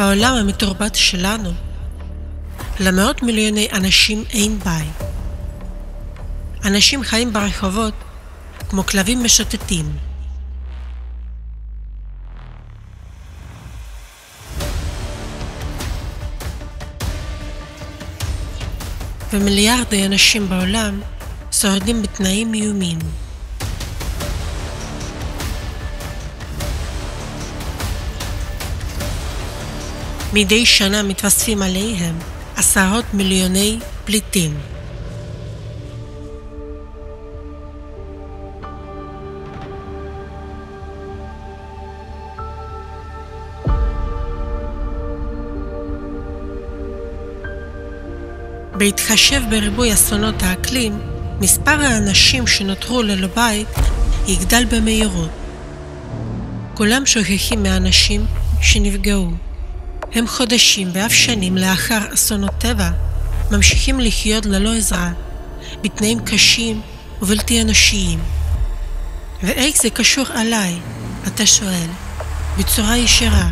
בעולם המתורבת שלנו, למאות מיליוני אנשים אין בית. אנשים חיים ברחובות כמו כלבים משוטטים. ומיליארדי אנשים בעולם שורדים בתנאים איומים. מדי שנה מתווספים עליהם עשרות מיליוני פליטים. בהתחשב בריבוי אסונות האקלים, מספר האנשים שנותרו ללא בית יגדל במהירות. כולם שוכחים מהאנשים שנפגעו. הם חודשים ואף שנים לאחר אסונות טבע ממשיכים לחיות ללא עזרה, בתנאים קשים ובלתי אנושיים. ואיך זה קשור עליי, אתה שואל, בצורה ישירה,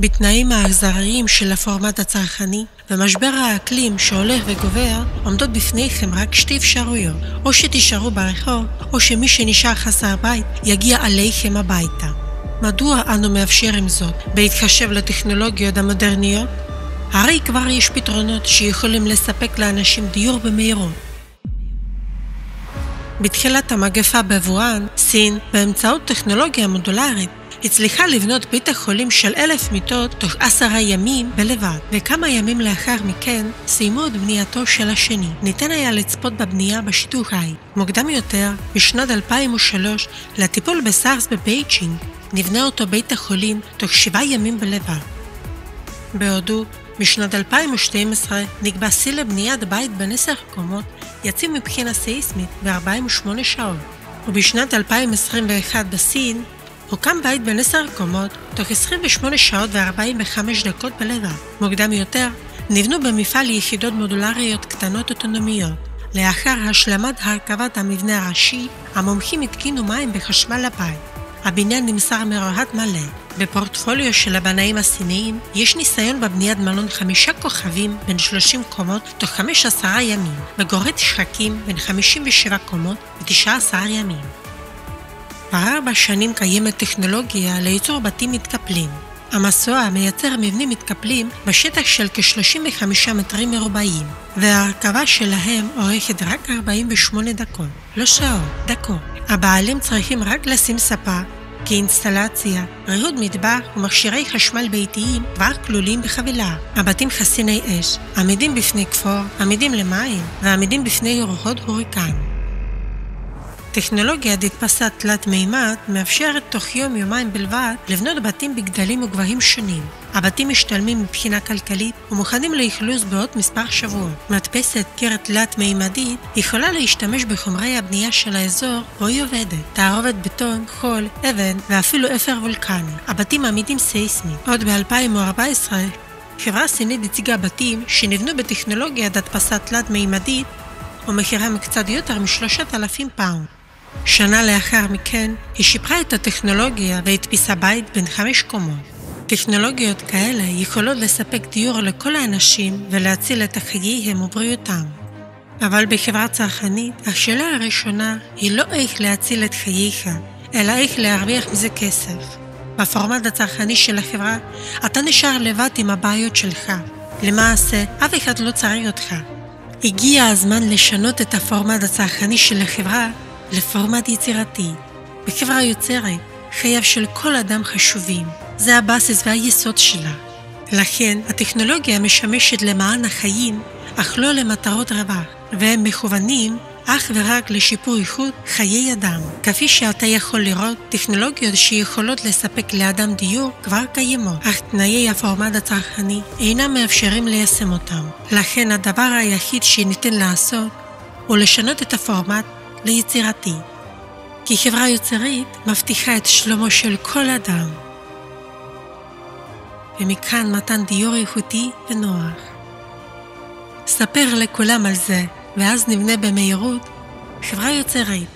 בתנאים האכזריים של הפורמט הצרכני ומשבר האקלים שהולך וגובר, עומדות בפניכם רק שתי אפשרויות, או שתישארו ברחוב, או שמי שנשאר חסר בית יגיע עליכם הביתה. מדוע אנו מאפשרים זאת בהתחשב לטכנולוגיות המודרניות? הרי כבר יש פתרונות שיכולים לספק לאנשים דיור במהירות. בתחילת המגפה בבואן, סין, באמצעות טכנולוגיה מודולרית, הצליחה לבנות בית החולים של אלף מיטות תוך עשרה ימים בלבד, וכמה ימים לאחר מכן סיימו את בנייתו של השני. ניתן היה לצפות בבנייה בשידור חי. מוקדם יותר, בשנת 2003, לטיפול בסארס בבייג'ינג, נבנה אותו בית החולים תוך שבעה ימים בלבד. בהודו, בשנת 2012 נקבע שיא לבניית בית בן עשר קומות יציב מבחינה סייסמית ב-48 שעות, ובשנת 2021 בסין הוקם בית בן עשר קומות תוך 28 שעות ו-45 דקות בלבד. מוקדם יותר, נבנו במפעל יחידות מודולריות קטנות אוטונומיות. לאחר השלמת הרכבת המבנה הראשי, המומחים התקינו מים בחשמל לבית. הבניין נמסר מרוהט מלא. בפורטפוליו של הבנאים הסיניים יש ניסיון בבניית מלון חמישה כוכבים בין 30 קומות תוך 15 ימים, וגורד שחקים בין 57 קומות ב-19 ימים. כבר ארבע שנים קיימת טכנולוגיה לייצור בתים מתקפלים. המסוע מייצר מבנים מתקפלים בשטח של כ-35 מטרים מרובעים, וההרכבה שלהם אורכת רק 48 דקות, לא שעות, דקות. הבעלים צריכים רק לשים ספה, כאינסטלציה, ריהוט מטבח ומכשירי חשמל ביתיים כבר כלולים בחבילה. הבתים חסיני אש, עמידים בפני כפור, עמידים למים ועמידים בפני רוחות הוריקן. טכנולוגיית הדפסה תלת מימד מאפשרת תוך יום-יומיים בלבד לבנות בתים בגדלים וגבהים שונים. הבתים משתלמים מבחינה כלכלית ומוכנים לאכלוס בעוד מספר שבועות. מדפסת קרת תלת-מימדית יכולה להשתמש בחומרי הבנייה של האזור בו היא עובדת. תערובת בטון, חול, אבן ואפילו אפר וולקני. הבתים עמידים סייסמית. עוד ב-2014 חברה סינית הציגה בתים שנבנו בטכנולוגיית הדפסה תלת-מימדית ומחירם קצת יותר משלושת אלפים פאונד. שנה לאחר מכן היא שיפרה את הטכנולוגיה והדפיסה בית בן חמש קומות. טכנולוגיות כאלה יכולות לספק דיור לכל האנשים ולהציל את חייהם ובריאותם. אבל בחברה צרכנית, השאלה הראשונה היא לא איך להציל את חייך, אלא איך להרוויח מזה כסף. בפורמט הצרכני של החברה, אתה נשאר לבד עם הבעיות שלך. למעשה, אף אחד לא צריך אותך. הגיע הזמן לשנות את הפורמט הצרכני של החברה לפורמט יצירתי. בחברה יוצרת, חייו של כל אדם חשובים. זה הבסיס והיסוד שלה. לכן, הטכנולוגיה משמשת למען החיים, אך לא למטרות רווח, והם מכוונים אך ורק לשיפור איכות חיי אדם. כפי שאתה יכול לראות, טכנולוגיות שיכולות לספק לאדם דיור כבר קיימות, אך תנאי הפורמט הצרכני אינם מאפשרים ליישם אותם. לכן הדבר היחיד שניתן לעשות הוא לשנות את הפורמט ליצירתי. כי חברה יוצרית מבטיחה את שלומו של כל אדם. ומכאן מתן דיור איכותי ונוח. ספר לכולם על זה, ואז נבנה במהירות חברה יוצרת.